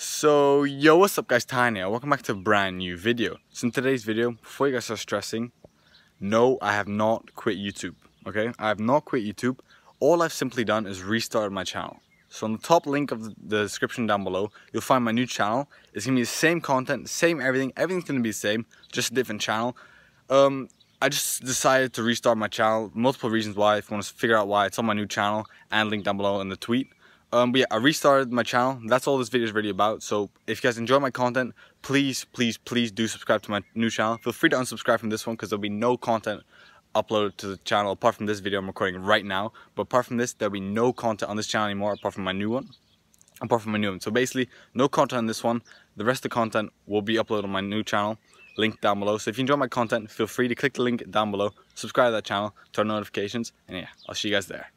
So, yo, what's up guys, Tiny Welcome back to a brand new video. So in today's video, before you guys start stressing, no, I have not quit YouTube, okay? I have not quit YouTube. All I've simply done is restarted my channel. So on the top link of the description down below, you'll find my new channel. It's gonna be the same content, same everything, everything's gonna be the same, just a different channel. Um, I just decided to restart my channel, multiple reasons why, if you want to figure out why, it's on my new channel, and link down below in the tweet. Um, but yeah, I restarted my channel. That's all this video is really about. So if you guys enjoy my content, please, please, please do subscribe to my new channel. Feel free to unsubscribe from this one because there'll be no content uploaded to the channel apart from this video I'm recording right now. But apart from this, there'll be no content on this channel anymore apart from my new one. Apart from my new one. So basically, no content on this one. The rest of the content will be uploaded on my new channel. Link down below. So if you enjoy my content, feel free to click the link down below. Subscribe to that channel, turn on notifications, and yeah, I'll see you guys there.